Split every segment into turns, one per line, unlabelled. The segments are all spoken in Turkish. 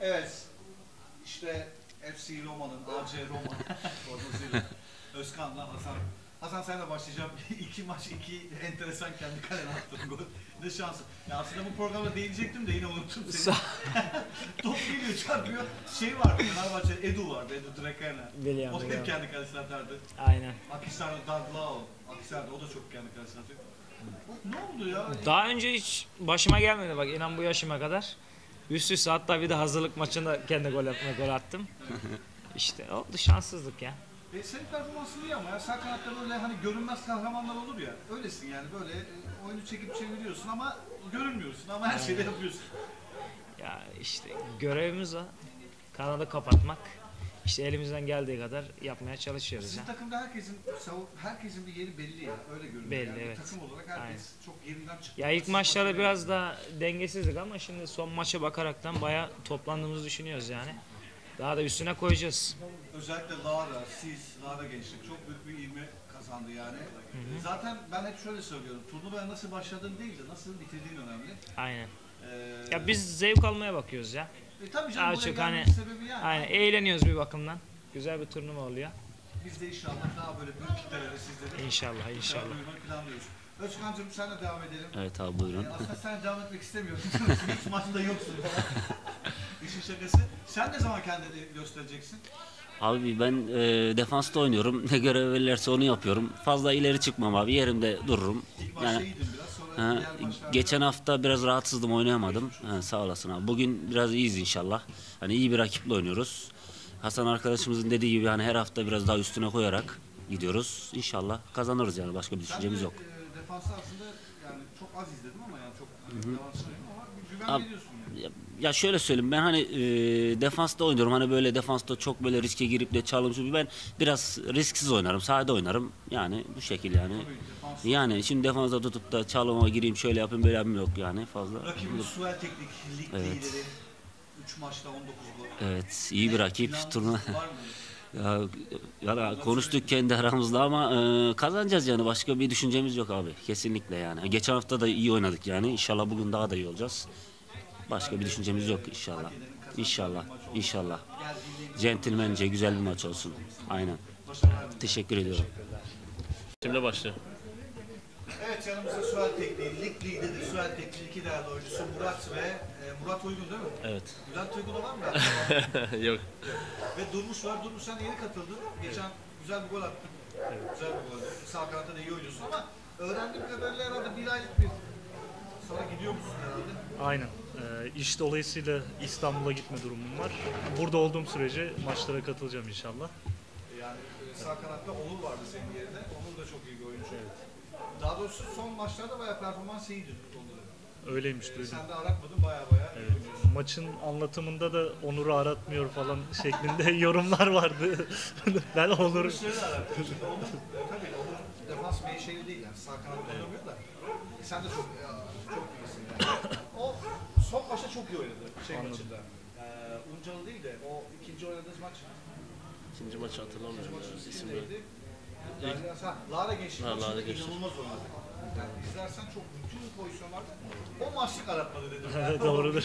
Evet. İşte FC Roma'nın AC Roma formasıyla Özkan'la Hasan. Hasan senle başlayacağım. iki maç, iki enteresan kendi kalene attığın gol. Ne şansı. Ya aslında bu programda değinecektim de yine unuttum seni. Top geliyor, çarpıyor. Şey var, Fenerbahçe Edu var, Edu Drekana.
Biliyorum,
O da hep
biliyorum.
kendi kalesine atardı.
Aynen.
Akisar'da Dadlao. Akisar'da o da çok kendi kalesine atıyor. Bu Ne oldu ya?
Daha önce hiç başıma gelmedi bak inan bu yaşıma kadar. Üst üste hatta bir de hazırlık maçında kendi gol, atma, gol attım. İşte oldu şanssızlık ya.
E, senin performansın iyi ama ya sağ kanatta böyle hani görünmez kahramanlar olur ya. Öylesin yani böyle e, oyunu çekip çeviriyorsun ama görünmüyorsun ama her şeyde yapıyorsun.
Ya işte görevimiz o. Kanalı kapatmak. İşte elimizden geldiği kadar yapmaya çalışıyoruz
Sizin
ya.
takımda herkesin herkesin bir yeri belli ya. Öyle görünüyor.
Belli,
yani.
evet.
Takım olarak herkes çok yerinden çıktı.
Ya ilk maçlarda biraz daha dengesizdik ama şimdi son maça bakaraktan bayağı toplandığımızı düşünüyoruz yani. Daha da üstüne koyacağız.
Özellikle Lara, siz, Lara Gençlik çok büyük bir ivme kazandı yani. Zaten ben hep şöyle söylüyorum. Turnuvaya nasıl başladığın değil de nasıl bitirdiğin önemli.
Aynen.
Ee,
Ya biz zevk almaya bakıyoruz ya.
e, tabii canım
daha çok hani-
sebebi yani.
Aynen eğleniyoruz bir bakımdan. Güzel bir turnuva oluyor.
Biz de inşallah daha böyle büyük kitlelere sizlere
İnşallah inşallah.
duyurmayı planlıyoruz. Özkan'cığım senle devam edelim.
Evet abi buyurun.
Ee, aslında sen devam etmek istemiyorsun. Hiç maçta yoksun. İşin şakası. Sen ne zaman kendini göstereceksin?
Abi ben e, defansta oynuyorum. Ne görev verirlerse onu yapıyorum. Fazla ileri çıkmam abi. Yerimde dururum. Yani ha, geçen hafta biraz rahatsızdım oynayamadım. Ha, sağ olasın abi. Bugün biraz iyiyiz inşallah. Hani iyi bir rakiple oynuyoruz. Hasan arkadaşımızın dediği gibi hani her hafta biraz daha üstüne koyarak gidiyoruz. İnşallah kazanırız yani başka bir düşüncemiz
de,
yok.
e, defansta aslında yani çok az izledim ama yani çok hani devamlı söyleyeyim ama bir güven
Abi-
veriyorsun.
Ya, şöyle söyleyeyim ben hani e, defansta oynuyorum. Hani böyle defansta çok böyle riske girip de çalımcı ben biraz risksiz oynarım sahada oynarım. Yani bu şekil yani.
Tabii
yani şimdi defansta tutup da çalıma gireyim şöyle yapayım böyle yapayım yok yani fazla.
Rakibin Suel Teknik Lig
Evet.
lideri. 3 maçta 19 gol.
evet iyi bir rakip
Plan
turnuva. ya, ya konuştuk kendi aramızda ama e, kazanacağız yani. Başka bir düşüncemiz yok abi. Kesinlikle yani. Geçen hafta da iyi oynadık yani. İnşallah bugün daha da iyi olacağız başka bir düşüncemiz yok inşallah inşallah inşallah centilmence güzel bir maç olsun aynen teşekkür ediyorum
Şimdi başlıyor.
Evet yanımızda Suel Teknik Lig lideri Suel Teknik iki değerli oyuncusu Murat ve e, Murat Uygun değil mi?
Evet.
Bülent Uygun olan mı?
Yok.
ve Durmuş var. Durmuş sen yeni katıldın. Geçen güzel bir gol attın. Güzel bir gol. Sağ kanatta da iyi oynuyorsun ama öğrendiğim kadarıyla herhalde bir aylık bir sonra gidiyor musun herhalde?
Aynen. Ee, iş dolayısıyla İstanbul'a gitme durumum var. Burada olduğum sürece maçlara katılacağım inşallah.
Yani e, sağ kanatta Onur vardı senin yerine. Onur da çok iyi bir oyuncu. Daha doğrusu son maçlarda bayağı performans iyiydi Onur'un.
Öyleymiş
E,
duydum.
sen de aratmadın bayağı bayağı iyi
Evet.
oynuyorsun.
Maçın anlatımında da Onur'u aratmıyor falan şeklinde yorumlar vardı. ben Onur'u.
Şimdi Onur, e, tabii Onur defans menşeli değil yani sağ kanatta oynamıyor da. E, sen de çok e, çok iyisin yani. Son maçta çok iyi oynadı şey
Anladım.
maçında. E, Uncalı değil de o ikinci oynadığınız maç
İkinci maçı hatırlamıyorum.
maçın
ya,
ismi
isim
neydi? Ha, Lara Gençlik
Ha, Lara Gençlik.
inanılmaz oynadı. Yani izlersen çok bütün pozisyonlarda o maçlık aratmadı dedim.
Doğrudur.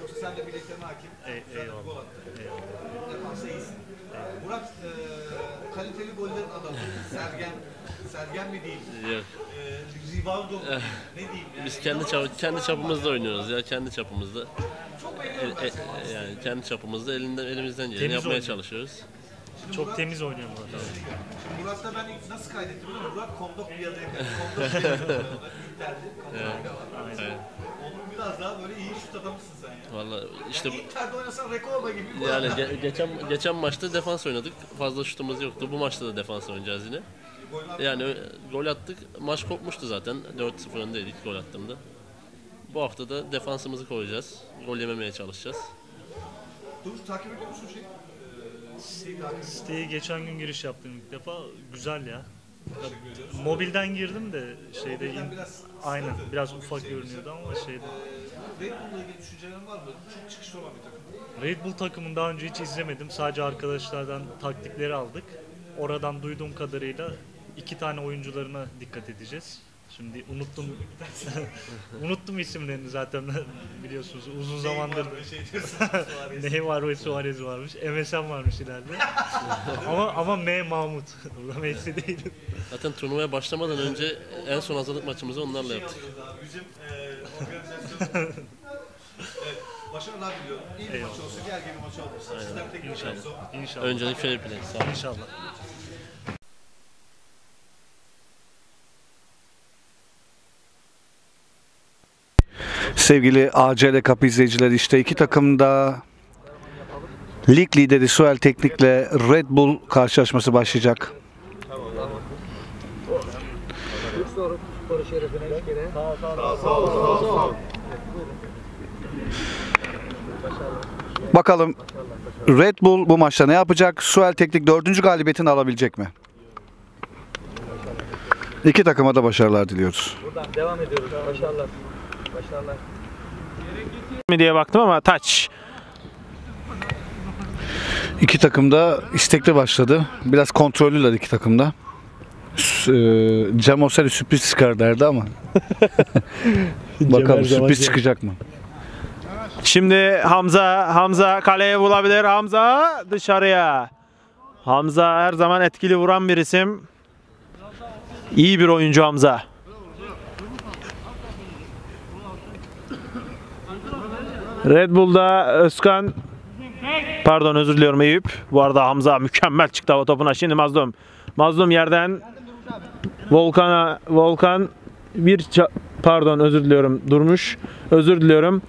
Yoksa sen de bileklerine hakim.
Ey-
güzel bir
eyvallah.
gol attın. Defansa iyisin. Murat e, kaliteli gollerin adamı. Sergen. Sergen mi diyeyim?
Yok.
E, Rivaldo mu? ne diyeyim yani.
Biz kendi çap- kendi çapımızda oynuyoruz ya kendi çapımızda.
Çok
E-
beğeniyorum
e-
seni.
yani kendi çapımızda elinden elimizden geleni
Temiz
yapmaya
oynuyor.
çalışıyoruz.
Şimdi
çok
Murat-
temiz oynuyor Murat abi.
Şimdi Murat'la ben nasıl kaydettim biliyor musun? Murat. İnter'de. Kondok bir yadıya
Evet.
Onun biraz daha böyle iyi şut adamısın sen ya.
Valla işte
Yani Inter'de oynasan Rekoba gibi
yani ge- geçen geçen maçta defans oynadık. Fazla şutumuz yoktu. Bu maçta da defans oynayacağız yine. Yani ö- gol attık. Maç kopmuştu zaten. 4-0 öndeydik gol attığımda. Bu hafta da defansımızı koyacağız. Gol yememeye çalışacağız.
Dur takip ediyor musun şey? Ee?
Siteye geçen gün giriş yaptım ilk defa. Güzel ya. Mobilden girdim de şeyde in-
biraz
aynen biraz ufak
şey
görünüyordu ama şeyde
Ee, Red Bull'la ilgili düşüncelerin var mı? Çok çıkışlı olan bir takım.
Red Bull takımını daha önce hiç izlemedim. Sadece arkadaşlardan taktikleri aldık. Oradan duyduğum kadarıyla iki tane oyuncularına dikkat edeceğiz. Şimdi unuttum. unuttum isimlerini zaten biliyorsunuz uzun zamandır.
Şey diyorsun, Suarez.
Neymar ve Suarez varmış. MSN varmış ileride. ama ama M Mahmut. Burada Messi değil.
Zaten turnuvaya başlamadan önce en son hazırlık maçımızı onlarla yaptık.
Bizim e, organizasyon... evet, başarılar diliyorum. İyi bir maç olsun, gel gibi maç olmasın. Sizler tekrar olsun.
İnşallah.
Öncelik fair play. Sağ olun.
İnşallah.
Sevgili ACL Kapı izleyicileri işte iki takım da lig lideri Suel Teknik'le Red Bull karşılaşması başlayacak. Bakalım Red Bull bu maçta ne yapacak? Suel Teknik dördüncü galibiyetini alabilecek mi? İki takıma da başarılar diliyoruz.
Buradan devam ediyoruz. Başarılar. Başarılar.
Mi diye baktım ama taç.
İki takım da istekli başladı. Biraz kontrollüler iki takımda. S- e, Cem Oseri sürpriz çıkar derdi ama. Bakalım sürpriz çıkacak mı?
Şimdi Hamza Hamza kaleye bulabilir. Hamza dışarıya. Hamza her zaman etkili vuran bir isim. İyi bir oyuncu Hamza. Red Bull'da Özkan Pardon özür diliyorum Eyüp. Bu arada Hamza mükemmel çıktı hava topuna. Şimdi Mazlum. Mazlum yerden Volkan'a Volkan bir pardon özür diliyorum durmuş. Özür diliyorum.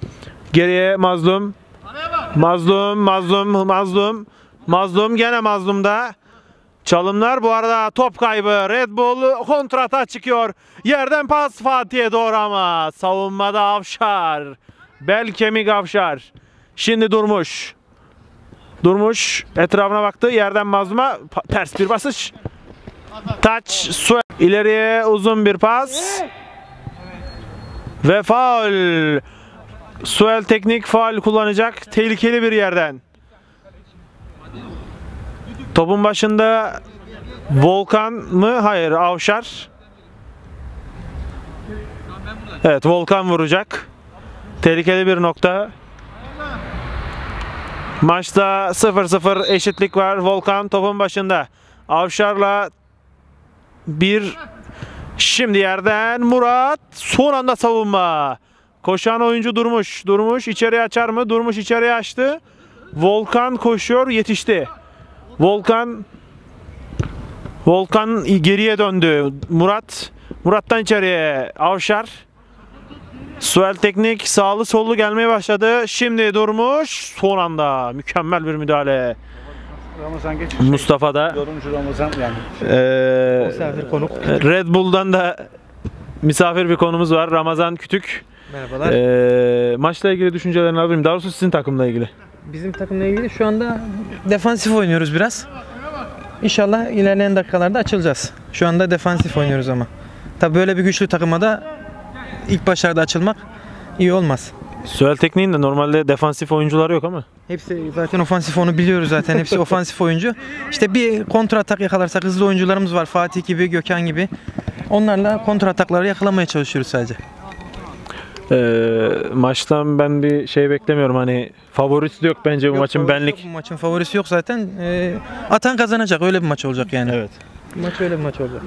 Geriye Mazlum. Mazlum, Mazlum, Mazlum. Mazlum gene Mazlum'da. Çalımlar bu arada top kaybı. Red Bull kontrata çıkıyor. Yerden pas Fatih'e doğru ama savunmada Avşar. Bel kemik Avşar. Şimdi durmuş. Durmuş. Etrafına baktı. Yerden Mazlum'a pa- ters bir basış. Taç. Su. İleriye uzun bir pas. Ve faul. Suel teknik faul kullanacak. Tehlikeli bir yerden. Topun başında Volkan mı? Hayır, Avşar. Evet, Volkan vuracak. Tehlikeli bir nokta. Maçta 0-0 eşitlik var. Volkan topun başında. Avşar'la bir Şimdi yerden Murat son anda savunma. Koşan oyuncu durmuş. Durmuş içeriye açar mı? Durmuş içeriye açtı. Volkan koşuyor yetişti. Volkan Volkan geriye döndü. Murat Murat'tan içeriye Avşar. Suel Teknik sağlı sollu gelmeye başladı. Şimdi durmuş. Son anda mükemmel bir müdahale.
Ramazan geç.
Mustafa'da.
Yorumcu Ramazan yani.
Ee,
Misafir konuk.
Red Bull'dan da misafir bir konumuz var. Ramazan Kütük.
Merhabalar.
Ee, maçla ilgili düşüncelerini alabilirim. Daha doğrusu sizin takımla ilgili.
Bizim takımla ilgili şu anda defansif oynuyoruz biraz. İnşallah ilerleyen dakikalarda açılacağız. Şu anda defansif oynuyoruz ama. Tabii böyle bir güçlü takıma da ilk başlarda açılmak iyi olmaz.
Suel Teknik'in de normalde defansif oyuncuları yok ama.
Hepsi zaten ofansif onu biliyoruz zaten. Hepsi ofansif oyuncu. İşte bir kontra atak yakalarsak hızlı oyuncularımız var. Fatih gibi, Gökhan gibi. Onlarla kontra atakları yakalamaya çalışıyoruz sadece.
Ee, maçtan ben bir şey beklemiyorum. Hani favorisi de yok bence bu
Yok,
maçın benlik.
yok, Bu maçın favorisi yok zaten. Ee, atan kazanacak. Öyle bir maç olacak yani.
Evet.
Maç öyle bir maç olacak.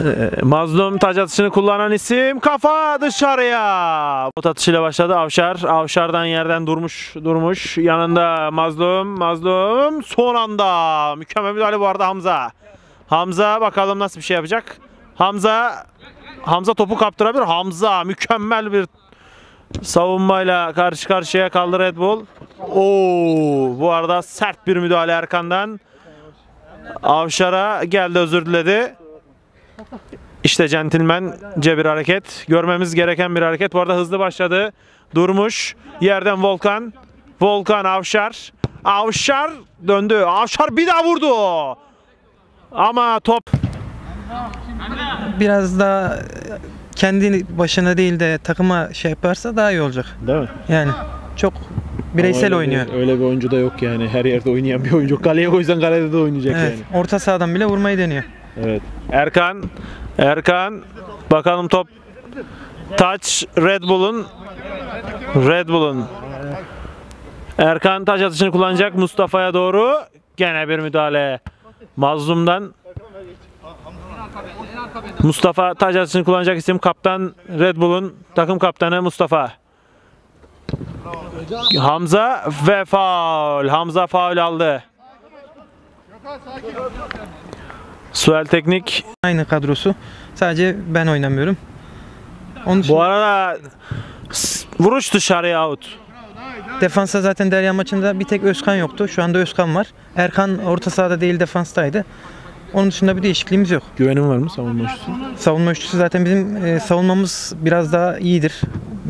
Ee, Mazlum taç atışını kullanan isim kafa dışarıya. Pot atışıyla başladı Avşar. Avşar'dan yerden durmuş durmuş. Yanında Mazlum. Mazlum son anda. Mükemmel müdahale bu arada Hamza. Hamza bakalım nasıl bir şey yapacak. Hamza Hamza topu kaptırabilir. Hamza mükemmel bir savunmayla karşı karşıya kaldı Red Bull. Oo, bu arada sert bir müdahale Erkan'dan. Avşar'a geldi özür diledi. İşte centilmence bir hareket. Görmemiz gereken bir hareket. Bu arada hızlı başladı. Durmuş. Yerden Volkan. Volkan Avşar. Avşar döndü. Avşar bir daha vurdu. Ama top
Biraz daha kendi başına değil de takıma şey yaparsa daha iyi olacak.
Değil mi?
Yani çok bireysel oynuyor.
öyle bir oyuncu da yok yani. Her yerde oynayan bir oyuncu. Kaleye o yüzden kalede de oynayacak
Evet, orta sahadan bile vurmayı deniyor.
Evet. Erkan Erkan bakalım top. Taç Red Bull'un Red Bull'un. Erkan taç atışını kullanacak Mustafa'ya doğru. Gene bir müdahale. Mazlum'dan. Mustafa taç atışını kullanacak isim kaptan Red Bull'un takım kaptanı Mustafa. Hamza ve faul. Hamza faul aldı Suel Teknik
Aynı kadrosu. Sadece ben oynamıyorum. Onun dışında
Bu arada vuruş dışarıya out.
defansa zaten Derya maçında bir tek Özkan yoktu. Şu anda Özkan var. Erkan orta sahada değil defanstaydı. Onun dışında bir değişikliğimiz yok.
Güvenim var mı savunma üçlüsü?
Savunma üçlüsü zaten bizim e, savunmamız biraz daha iyidir.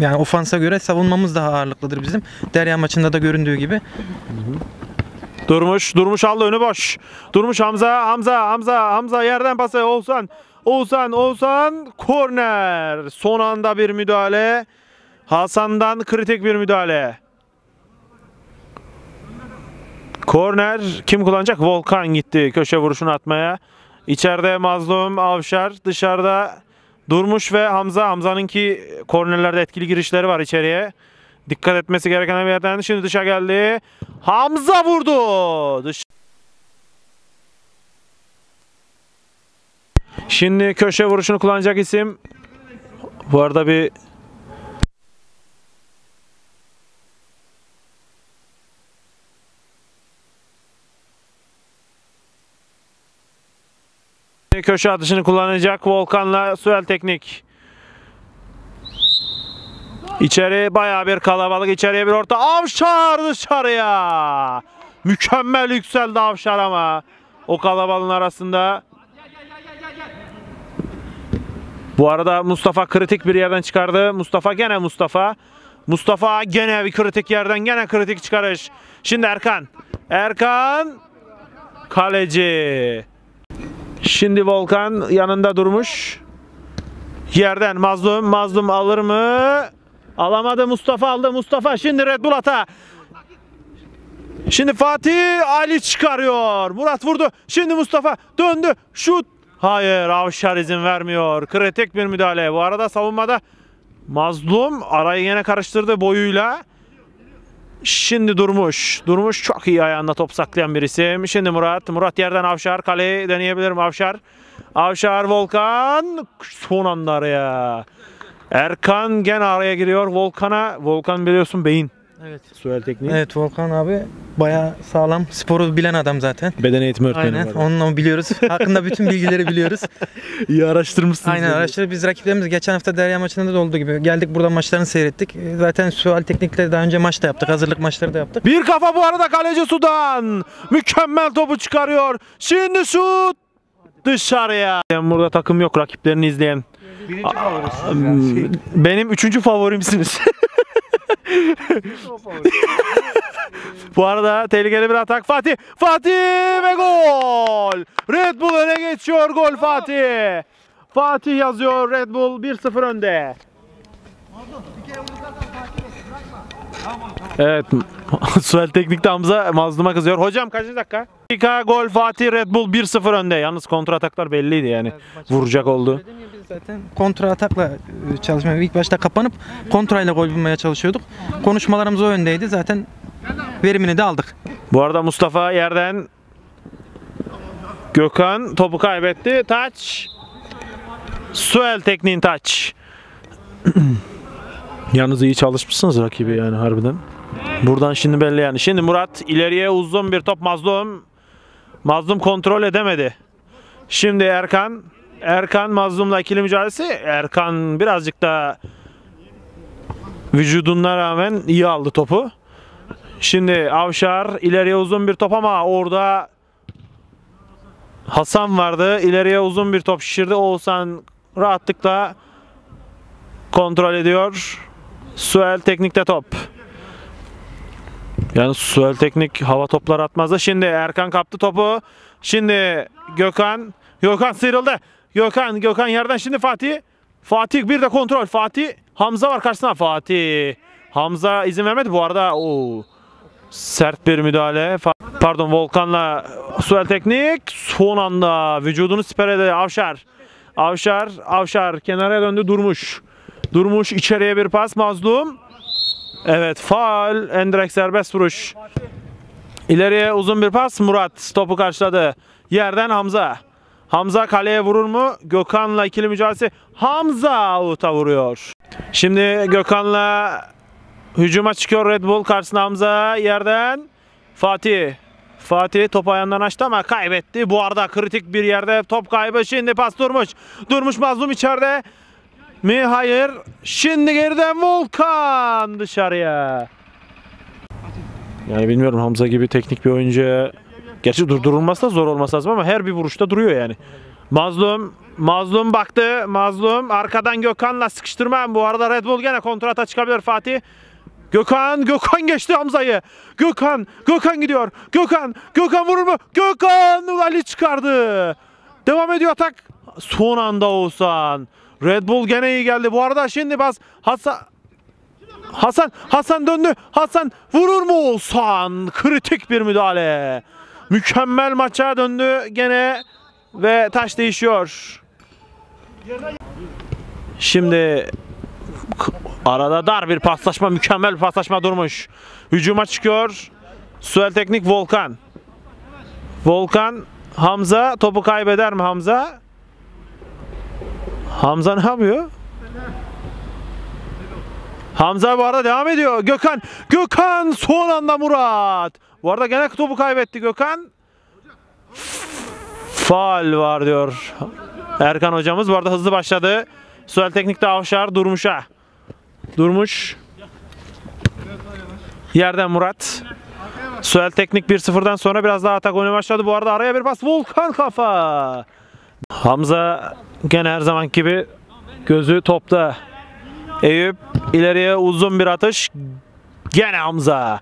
Yani ofansa göre savunmamız daha ağırlıklıdır bizim. Derya maçında da göründüğü gibi.
Durmuş, Durmuş aldı önü boş. Durmuş Hamza, Hamza, Hamza, Hamza yerden pası Oğuzhan. Oğuzhan, Oğuzhan korner. Son anda bir müdahale. Hasan'dan kritik bir müdahale. Korner kim kullanacak? Volkan gitti köşe vuruşunu atmaya. İçeride Mazlum, Avşar, dışarıda Durmuş ve Hamza. Hamza'nınki kornerlerde etkili girişleri var içeriye. Dikkat etmesi gereken bir yerden şimdi dışa geldi. Hamza vurdu. Dış Şimdi köşe vuruşunu kullanacak isim. Bu arada bir köşe atışını kullanacak Volkan'la Suel Teknik. İçeri bayağı bir kalabalık. içeriye bir orta. Avşar dışarıya. Mükemmel yükseldi Avşar ama. O kalabalığın arasında. Bu arada Mustafa kritik bir yerden çıkardı. Mustafa gene Mustafa. Mustafa gene bir kritik yerden gene kritik çıkarış. Şimdi Erkan. Erkan. Kaleci. Şimdi Volkan yanında durmuş. Yerden Mazlum. Mazlum alır mı? Alamadı Mustafa aldı Mustafa. Şimdi Red Bull ata. Şimdi Fatih Ali çıkarıyor. Murat vurdu. Şimdi Mustafa döndü. Şut. Hayır Avşar izin vermiyor. Kritik bir müdahale. Bu arada savunmada Mazlum arayı yine karıştırdı boyuyla. Şimdi Durmuş. Durmuş çok iyi ayağında top saklayan bir isim. Şimdi Murat. Murat yerden Avşar. Kaleyi deneyebilir mi Avşar? Avşar Volkan. Son anda araya. Erkan gene araya giriyor. Volkan'a. Volkan biliyorsun beyin.
Evet.
Suel tekniği.
Evet Volkan abi bayağı sağlam. Sporu bilen adam zaten.
Beden eğitimi öğretmeni
Aynen. Onunla biliyoruz. Hakkında bütün bilgileri biliyoruz.
İyi araştırmışsınız.
Aynen araştırdık. Biz rakiplerimiz geçen hafta Derya maçında da olduğu gibi. Geldik burada maçlarını seyrettik. E, Zaten Sual Teknik'le daha önce maç da yaptık. Hazırlık maçları da yaptık.
Bir kafa bu arada kaleci Sudan. Mükemmel topu çıkarıyor. Şimdi şut. Dışarıya. Burada takım yok rakiplerini izleyen.
Birinci favorisi.
Hmm, Benim üçüncü favorimsiniz. Bu arada tehlikeli bir atak Fatih. Fatih ve gol. Red Bull öne geçiyor gol Fatih. Fatih yazıyor Red Bull 1-0 önde. Evet. Suel Teknik'te Hamza Mazlum'a kızıyor. Hocam kaçıncı dakika? Dakika gol Fatih Red Bull 1-0 önde. Yalnız kontra ataklar belliydi yani. Vuracak oldu.
Zaten kontra atakla e, çalışmaya ilk başta kapanıp kontrayla gol bulmaya çalışıyorduk. Konuşmalarımız o yöndeydi. Zaten verimini de aldık.
Bu arada Mustafa yerden Gökhan topu kaybetti. Taç. Suel tekniğin taç. Yalnız iyi çalışmışsınız rakibi yani harbiden. Buradan şimdi belli yani. Şimdi Murat ileriye uzun bir top Mazlum. Mazlum kontrol edemedi. Şimdi Erkan. Erkan Mazlum'la ikili mücadelesi. Erkan birazcık da vücuduna rağmen iyi aldı topu. Şimdi Avşar ileriye uzun bir top ama orada Hasan vardı. İleriye uzun bir top şişirdi. Oğuzhan rahatlıkla kontrol ediyor. Suel teknikte top. Yani Suel teknik hava topları atmaz da şimdi Erkan kaptı topu. Şimdi Gökhan. Gökhan sıyrıldı. Gökhan, Gökhan yerden şimdi Fatih. Fatih bir de kontrol. Fatih. Hamza var karşısında. Fatih. Hamza izin vermedi bu arada. Oo. Sert bir müdahale. Pardon Volkan'la Suel Teknik son anda vücudunu siper edi. Avşar. Avşar, Avşar kenara döndü durmuş. Durmuş içeriye bir pas Mazlum. Evet faal Endirek serbest vuruş. İleriye uzun bir pas Murat topu karşıladı. Yerden Hamza. Hamza kaleye vurur mu? Gökhan'la ikili mücadelesi. Hamza out'a vuruyor. Şimdi Gökhan'la hücuma çıkıyor Red Bull karşısına Hamza yerden. Fatih. Fatih topu ayağından açtı ama kaybetti. Bu arada kritik bir yerde top kaybı. Şimdi pas durmuş. Durmuş Mazlum içeride mi? Hayır. Şimdi geriden Volkan dışarıya. Yani bilmiyorum Hamza gibi teknik bir oyuncu. Gerçi durdurulması da zor olması lazım ama her bir vuruşta duruyor yani. Mazlum Mazlum baktı. Mazlum arkadan Gökhan'la sıkıştırma. Bu arada Red Bull gene kontrata çıkabilir Fatih. Gökhan, Gökhan geçti Hamza'yı. Gökhan, Gökhan gidiyor. Gökhan, Gökhan vurur mu? Gökhan Ali çıkardı. Devam ediyor atak. Son anda Oğuzhan. Red Bull gene iyi geldi. Bu arada şimdi bas Hasan Hasan Hasan döndü. Hasan vurur mu Oğuzhan? Kritik bir müdahale. Mükemmel maça döndü gene ve taş değişiyor. Şimdi arada dar bir paslaşma, mükemmel bir paslaşma durmuş. Hücuma çıkıyor. Suel Teknik Volkan. Volkan Hamza topu kaybeder mi Hamza? Hamza ne yapıyor? Hamza bu arada devam ediyor. Gökhan. Gökhan son anda Murat. Bu arada gene topu kaybetti Gökhan. Faal var diyor Erkan hocamız. Bu arada hızlı başladı. Suel Teknik'te Avşar Durmuş'a. Durmuş. Yerden Murat. Suel Teknik 1-0'dan sonra biraz daha atak oynamaya başladı. Bu arada araya bir pas. Volkan kafa. Hamza gene her zaman gibi gözü topta. Eyüp ileriye uzun bir atış. Gene Hamza.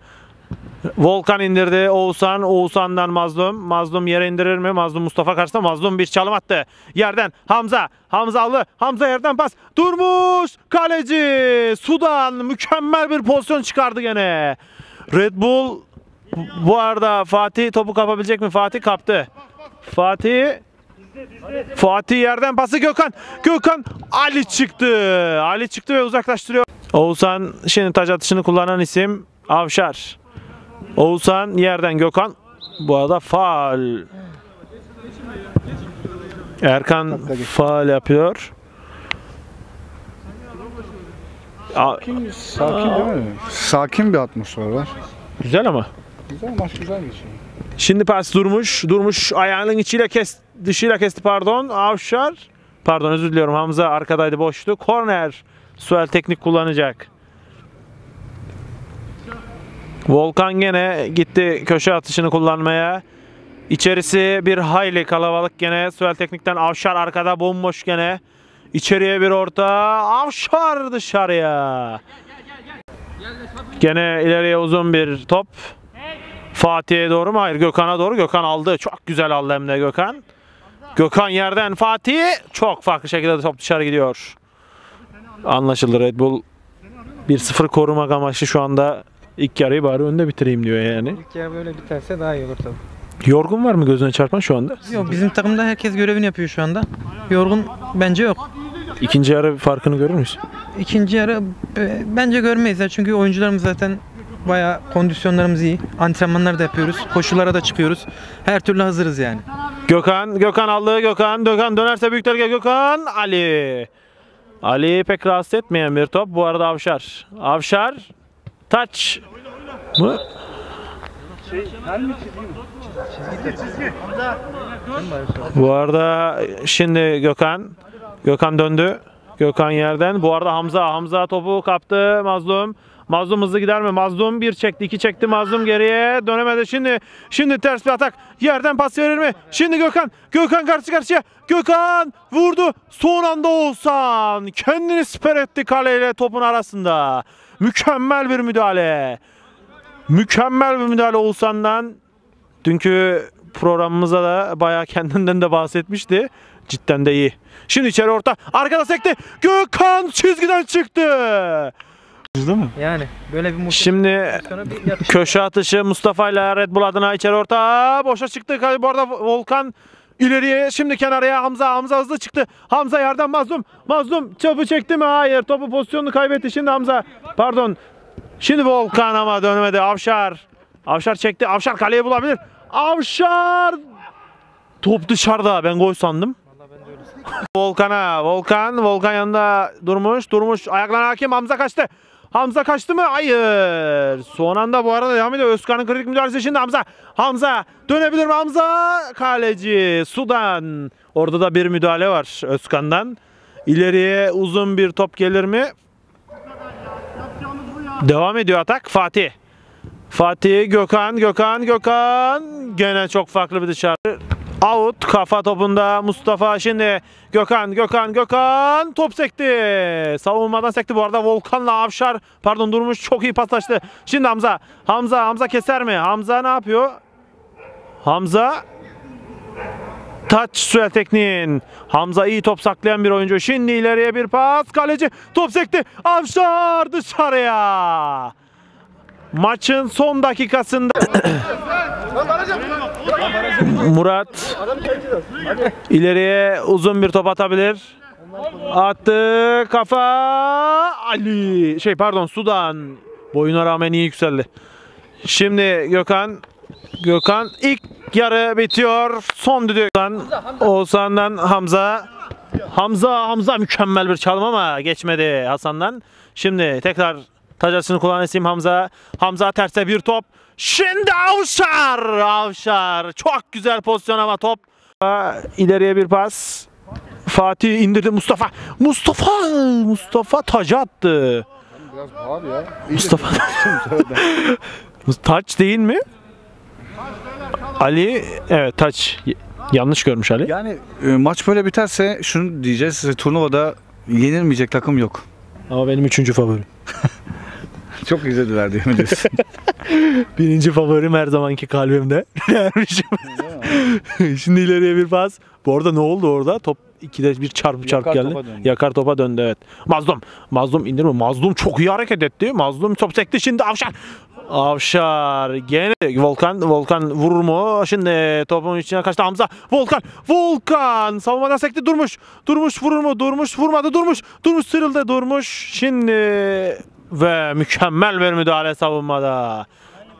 Volkan indirdi. Oğuzhan. Oğuzhan'dan Mazlum. Mazlum yere indirir mi? Mazlum Mustafa karşısında. Mazlum bir çalım attı. Yerden Hamza. Hamza aldı. Hamza yerden pas. Durmuş. Kaleci. Sudan. Mükemmel bir pozisyon çıkardı gene. Red Bull bu arada Fatih topu kapabilecek mi? Fatih kaptı. Fatih Fatih yerden pası Gökhan. Gökhan Ali çıktı. Ali çıktı ve uzaklaştırıyor. Oğuzhan şimdi taç atışını kullanan isim Avşar. Oğuzhan yerden Gökhan. Bu arada faal. Erkan faal yapıyor. A-
Sakin değil mi? Sakin bir atmosfer var.
güzel ama.
Güzel maç güzel geçiyor.
Şimdi pas durmuş. Durmuş ayağının içiyle kes, dışıyla kesti pardon. Avşar. Pardon özür diliyorum. Hamza arkadaydı boştu. Korner. Suel teknik kullanacak. Volkan gene gitti köşe atışını kullanmaya. İçerisi bir hayli kalabalık gene. Suel teknikten Avşar arkada bomboş gene. İçeriye bir orta. Avşar dışarıya. Gene ileriye uzun bir top. Fatih'e doğru mu? Hayır Gökhan'a doğru. Gökhan aldı. Çok güzel aldı hem de Gökhan. Gökhan yerden Fatih. Çok farklı şekilde top dışarı gidiyor. Anlaşıldı Red Bull 1-0 korumak amaçlı şu anda ilk yarıyı bari önde bitireyim diyor yani.
İlk yarı böyle biterse daha iyi olur tabii.
Yorgun var mı gözüne çarpan şu anda?
Yok bizim takımda herkes görevini yapıyor şu anda. Yorgun bence yok.
İkinci yarı farkını görür müyüz?
İkinci yarı e, bence görmeyiz ya çünkü oyuncularımız zaten bayağı kondisyonlarımız iyi. Antrenmanlar da yapıyoruz. Koşulara da çıkıyoruz. Her türlü hazırız yani.
Gökhan, Gökhan aldı. Gökhan, Gökhan dönerse büyük tehlike. Gökhan, Ali. Ali pek rahatsız etmeyen bir top. Bu arada Avşar. Avşar, taç mı? Bu arada şimdi Gökhan. Gökhan döndü. Gökhan yerden. Bu arada Hamza. Hamza topu kaptı. Mazlum. Mazlum hızlı gider mi? Mazlum bir çekti, iki çekti. Mazlum geriye dönemedi. Şimdi şimdi ters bir atak. Yerden pas verir mi? Şimdi Gökhan. Gökhan karşı karşıya. Gökhan vurdu. Son anda Oğuzhan. Kendini siper etti kaleyle topun arasında. Mükemmel bir müdahale. Mükemmel bir müdahale Oğuzhan'dan. Dünkü programımızda da bayağı kendinden de bahsetmişti. Cidden de iyi. Şimdi içeri orta. Arkada sekti. Gökhan çizgiden çıktı.
Yani böyle bir motivasyon
Şimdi
bir
köşe atışı Mustafa ile Red Bull adına içeri orta. Boşa çıktı. Bu arada Volkan İleriye şimdi kenaraya Hamza. Hamza hızlı çıktı. Hamza yerden Mazlum. Mazlum topu çekti mi? Hayır. Topu pozisyonunu kaybetti. Şimdi Hamza. Pardon. Şimdi Volkan ama dönemedi. Avşar. Avşar çekti. Avşar kaleye bulabilir. Avşar. Top dışarıda. Ben gol sandım. Volkan'a. Volkan. Volkan yanında durmuş. Durmuş. Ayaklarına hakim. Hamza kaçtı. Hamza kaçtı mı? Hayır. Son anda bu arada devam ediyor. Özkan'ın kritik müdahalesi şimdi Hamza. Hamza dönebilir mi Hamza? Kaleci Sudan. Orada da bir müdahale var Özkan'dan. İleriye uzun bir top gelir mi? Devam ediyor atak Fatih. Fatih, Gökhan, Gökhan, Gökhan. Gene çok farklı bir dışarı. Out kafa topunda Mustafa şimdi Gökhan Gökhan Gökhan top sekti. Savunmadan sekti bu arada Volkan'la Avşar pardon durmuş çok iyi paslaştı. Şimdi Hamza Hamza Hamza keser mi? Hamza ne yapıyor? Hamza Taç Süel Teknik'in. Hamza iyi top saklayan bir oyuncu. Şimdi ileriye bir pas. Kaleci top sekti. Avşar dışarıya. Maçın son dakikasında Murat ileriye uzun bir top atabilir. Attı kafa Ali şey pardon Sudan boyuna rağmen iyi yükseldi. Şimdi Gökhan Gökhan ilk yarı bitiyor. Son düdük. Oğuzhan, Oğuzhan'dan Hamza. Hamza Hamza mükemmel bir çalım ama geçmedi Hasan'dan. Şimdi tekrar tacasını kullanan isim Hamza. Hamza terse bir top. Şimdi Avşar. Avşar. Çok güzel pozisyon ama top. İleriye bir pas. Fatih indirdi Mustafa. Mustafa. Mustafa taca attı.
Biraz bağır ya.
Mustafa. Taç değil mi? Ali evet taç. Yanlış görmüş Ali.
Yani e, maç böyle biterse şunu diyeceğiz. Turnuvada yenilmeyecek takım yok.
Ama benim üçüncü favorim.
Çok güzel verdi yemin ediyorsun.
Birinci favorim her zamanki kalbimde. Şimdi ileriye bir pas. Bu arada ne oldu orada? Top ikide bir çarpı
Yakar
geldi.
topa döndü.
Yakar topa döndü evet. Mazlum. Mazlum indirme. Mazlum çok iyi hareket etti. Mazlum top sekti şimdi Avşar. Avşar gene Volkan Volkan vurur mu? Şimdi topun içine kaçtı Hamza. Volkan Volkan savunmadan sekti durmuş. Durmuş vurur mu? Durmuş vurmadı durmuş. Durmuş sıyrıldı durmuş. Şimdi ve mükemmel bir müdahale savunmada.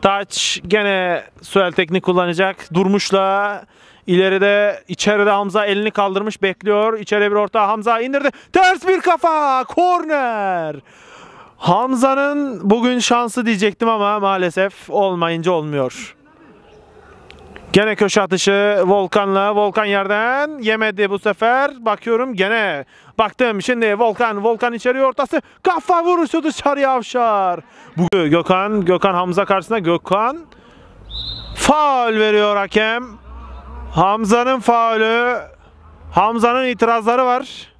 Taç gene Suel teknik kullanacak. Durmuşla ileride içeride Hamza elini kaldırmış bekliyor. İçeri bir orta Hamza indirdi. Ters bir kafa. Korner. Hamza'nın bugün şansı diyecektim ama maalesef olmayınca olmuyor. Gene köşe atışı Volkan'la. Volkan yerden yemedi bu sefer. Bakıyorum gene. Baktım şimdi Volkan. Volkan içeri ortası. Kafa vuruşu dışarıya Avşar. Bu Gökhan. Gökhan Hamza karşısında. Gökhan. Faul veriyor hakem. Hamza'nın faulü. Hamza'nın itirazları var.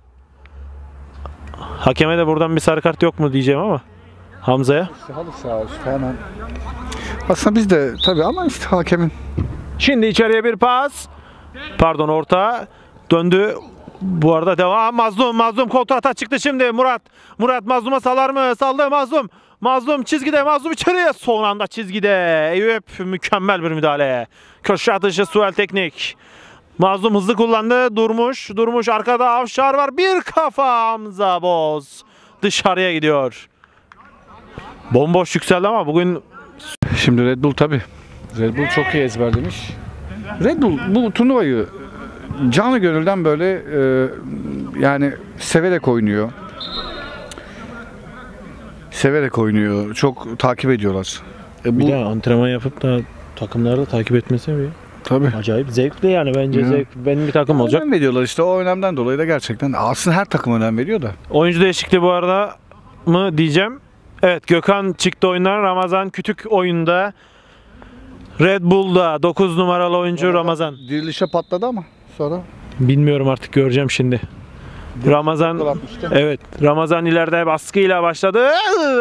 Hakeme de buradan bir sarı kart yok mu diyeceğim ama. Hamza'ya.
Halı saha işte hemen. Aslında biz de tabii ama işte hakemin.
Şimdi içeriye bir pas. Pardon orta. Döndü. Bu arada devam. Mazlum. Mazlum kontrata çıktı şimdi. Murat. Murat Mazlum'a salar mı? Saldı Mazlum. Mazlum çizgide. Mazlum içeriye. Son anda çizgide. Eyüp mükemmel bir müdahale. Köşe atışı Suel Teknik. Mazlum hızlı kullandı. Durmuş. Durmuş. Arkada Avşar var. Bir kafa Hamza Boz. Dışarıya gidiyor. Bomboş yükseldi ama bugün
Şimdi Red Bull tabii. Red Bull çok iyi ezberlemiş. Red Bull bu turnuvayı canı gönülden böyle e, yani severek oynuyor. Severek oynuyor. Çok takip ediyorlar. E, bu
bir de antrenman yapıp da takımları da takip etmesi bir
tabii.
acayip zevkli yani bence
Ya.
zevk benim bir takım olacak.
Önem veriyorlar işte o önemden dolayı da gerçekten aslında her takım önem veriyor da.
Oyuncu değişikliği bu arada mı diyeceğim. Evet Gökhan çıktı oyundan Ramazan Kütük oyunda. Red Bull'da 9 numaralı oyuncu Ramazan.
Dirilişe patladı ama sonra
Bilmiyorum artık göreceğim şimdi. Ramazan evet Ramazan ileride baskıyla başladı.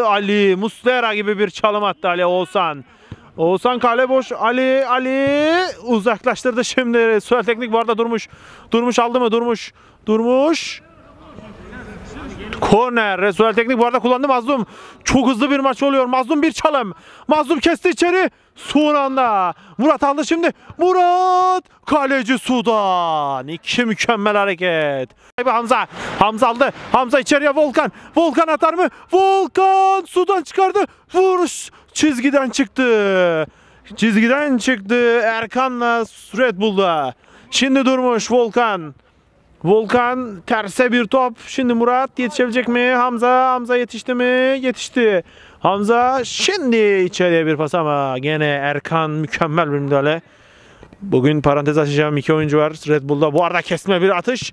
Ali Muslera gibi bir çalım attı Ali Oğuzhan. Oğuzhan kale boş. Ali Ali uzaklaştırdı şimdi. Suel Teknik bu arada durmuş. Durmuş aldı mı? Durmuş. Durmuş. Korner. Resulal Teknik bu arada kullandı Mazlum. Çok hızlı bir maç oluyor. Mazlum bir çalım. Mazlum kesti içeri. Son anda. Murat aldı şimdi. Murat. Kaleci Sudan. İki mükemmel hareket. Hamza. Hamza aldı. Hamza içeriye Volkan. Volkan atar mı? Volkan sudan çıkardı. Vuruş çizgiden çıktı. Çizgiden çıktı Erkan'la Red Bull'da. Şimdi durmuş Volkan. Volkan terse bir top. Şimdi Murat yetişebilecek mi? Hamza. Hamza yetişti mi? Yetişti. Hamza şimdi içeriye bir pas ama gene Erkan mükemmel bir müdahale. Bugün parantez açacağım iki oyuncu var Red Bull'da. Bu arada kesme bir atış.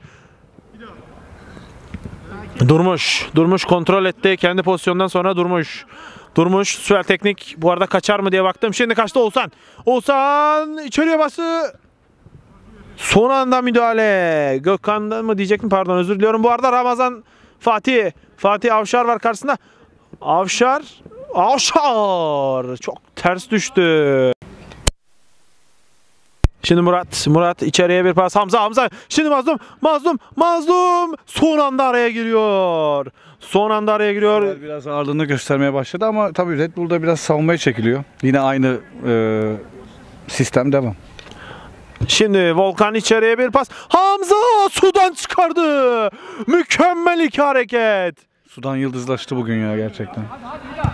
Durmuş. Durmuş kontrol etti. Kendi pozisyondan sonra durmuş. Durmuş. Süper teknik. Bu arada kaçar mı diye baktım. Şimdi kaçtı Oğuzhan. Oğuzhan içeriye bası. Son anda müdahale. Gökhan'dan mı diyecektim pardon özür diliyorum. Bu arada Ramazan Fatih. Fatih Avşar var karşısında. Avşar. Avşar. Çok ters düştü. Şimdi Murat. Murat içeriye bir pas. Hamza Hamza. Şimdi Mazlum. Mazlum. Mazlum. Son anda araya giriyor. Son anda araya giriyor.
Biraz ağırlığını göstermeye başladı ama tabii Red Bull'da biraz savunmaya çekiliyor. Yine aynı e, sistem devam.
Şimdi Volkan içeriye bir pas. Hamza sudan çıkardı. Mükemmel iki hareket.
Sudan yıldızlaştı bugün ya gerçekten.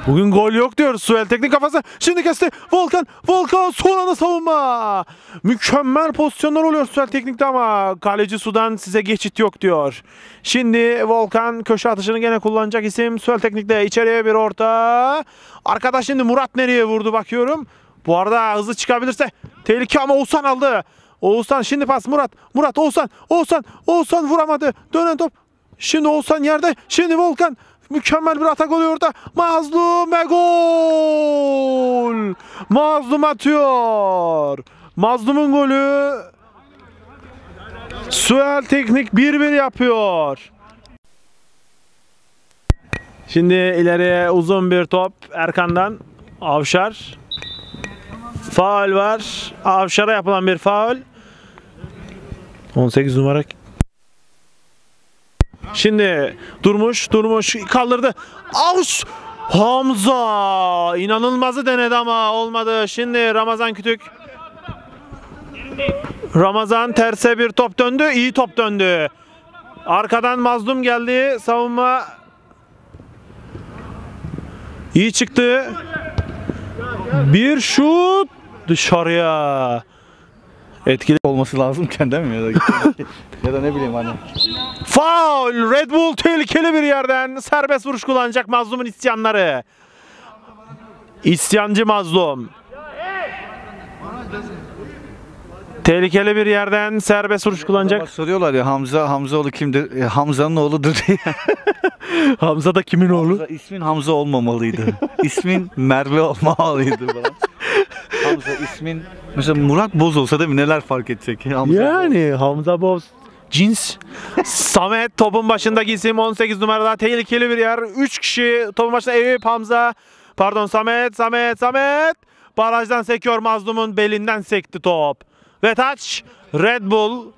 Bugün gol yok diyoruz. Suel teknik kafası. Şimdi kesti. Volkan. Volkan son anda savunma. Mükemmel pozisyonlar oluyor Suel teknikte ama kaleci Sudan size geçit yok diyor. Şimdi Volkan köşe atışını gene kullanacak isim. Suel teknikte içeriye bir orta. Arkada şimdi Murat nereye vurdu bakıyorum. Bu arada hızlı çıkabilirse tehlike ama Oğuzhan aldı. Oğuzhan şimdi pas Murat. Murat Oğuzhan. Oğuzhan. Oğuzhan vuramadı. Dönen top. Şimdi Oğuzhan yerde. Şimdi Volkan. Mükemmel bir atak oluyor da. Mazlum ve gol. Mazlum atıyor. Mazlum'un golü. Suel Teknik 1-1 yapıyor. Şimdi ileriye uzun bir top Erkan'dan. Avşar. Faul var. Avşar'a yapılan bir faul. 18 numara Şimdi durmuş, durmuş, kaldırdı. Avuç! Hamza! inanılmazı denedi ama olmadı. Şimdi Ramazan Kütük. Ramazan terse bir top döndü. iyi top döndü. Arkadan Mazlum geldi. Savunma iyi çıktı. Bir şut dışarıya. Etkili
Olması lazımken değil mi? Ya da, ya da ne bileyim hani.
Faul. Red Bull tehlikeli bir yerden serbest vuruş kullanacak Mazlum'un isyanları. İsyancı Mazlum. Tehlikeli bir yerden serbest vuruş kullanacak.
soruyorlar ya Hamza Hamzaoğlu kimdir? E, Hamza'nın oğludur diye.
Hamza da kimin oğlu?
Hamza, ismin Hamza olmamalıydı. ismin Merve olmamalıydı falan. Hamza ismin mesela Murat Boz olsa değil mi neler fark edecek? Hamza
Yani Hamza Boz cins. Samet topun başındaki isim 18 numarada tehlikeli bir yer. 3 kişi topun başında Eyüp Hamza. Pardon Samet, Samet, Samet. Barajdan sekiyor Mazlum'un belinden sekti top. Ve taç Red Bull.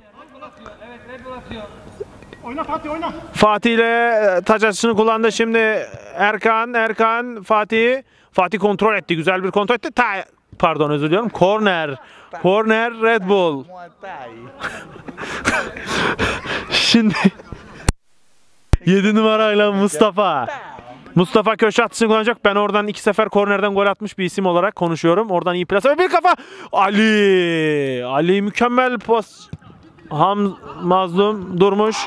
Fatih ile e, taç atışını kullandı şimdi Erkan, Erkan, Fatih. Fatih kontrol etti. Güzel bir kontrol etti. Ta Pardon özür diliyorum. Corner. Corner Red Bull. Şimdi 7 numarayla Mustafa. Mustafa köşe atışını kullanacak. Ben oradan iki sefer kornerden gol atmış bir isim olarak konuşuyorum. Oradan iyi plase ve bir kafa. Ali. Ali mükemmel pas. Ham Mazlum durmuş.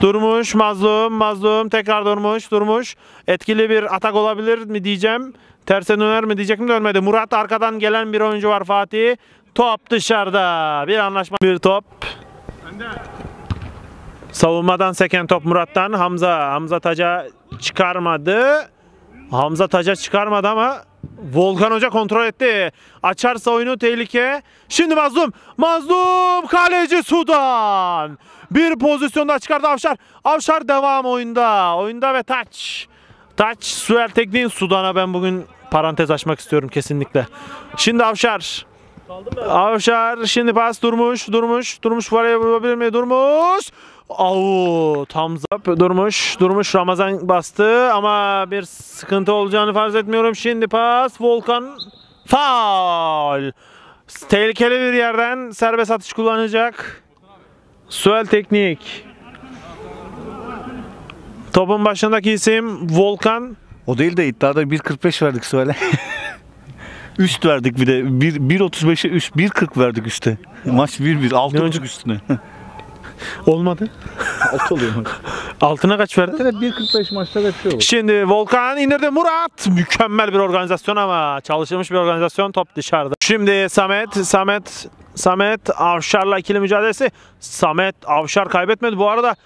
Durmuş Mazlum. Mazlum tekrar durmuş. Durmuş. Etkili bir atak olabilir mi diyeceğim. Terse döner mi diyecektim dönmedi. Murat arkadan gelen bir oyuncu var Fatih. Top dışarıda. Bir anlaşma. Bir top. Savunmadan seken top Murat'tan Hamza. Hamza taca çıkarmadı. Hamza taca çıkarmadı ama Volkan Hoca kontrol etti. Açarsa oyunu tehlike. Şimdi Mazlum. Mazlum kaleci Sudan. Bir pozisyonda çıkardı Avşar. Avşar devam oyunda. Oyunda ve taç. Taç Suel Tekniğin Sudan'a ben bugün parantez açmak istiyorum kesinlikle. Şimdi Avşar. Avşar şimdi pas durmuş, durmuş, durmuş var yapabilir mi? Durmuş. Out. Hamza durmuş. Durmuş. Ramazan bastı ama bir sıkıntı olacağını farz etmiyorum. Şimdi pas. Volkan faul. Tehlikeli bir yerden serbest atış kullanacak. Suel Teknik. Topun başındaki isim Volkan.
O değil de iddiada 1.45 verdik söyle. Üst verdik bir de. 1 1.35'e üst 1.40 verdik üste. Maç 1-1. 6.5 üstüne.
Olmadı.
Alt oluyor.
Altına kaç verdi?
Evet 1.45 maçta hep şey.
Şimdi Volkan indirdi Murat. Mükemmel bir organizasyon ama çalışılmış bir organizasyon top dışarıda. Şimdi Samet, Samet, Samet Avşar'la ikili mücadelesi. Samet Avşar kaybetmedi. Bu arada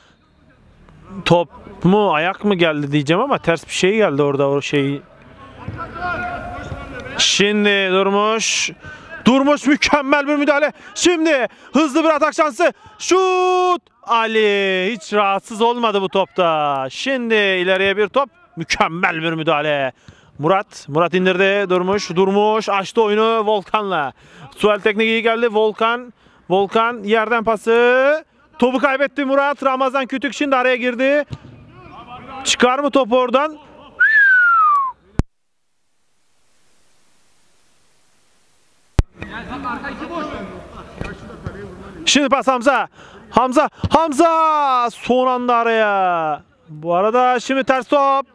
top mu ayak mı geldi diyeceğim ama ters bir şey geldi orada o şeyi. Şimdi Durmuş. Durmuş mükemmel bir müdahale. Şimdi hızlı bir atak şansı. Şut! Ali hiç rahatsız olmadı bu topta. Şimdi ileriye bir top. Mükemmel bir müdahale. Murat, Murat indirdi. Durmuş, Durmuş açtı oyunu Volkan'la. Suel teknik iyi geldi. Volkan, Volkan yerden pası. Topu kaybetti Murat. Ramazan Kütük şimdi araya girdi. Çıkar mı topu oradan? Şimdi pas Hamza. Hamza. Hamza. Son anda araya. Bu arada şimdi ters top.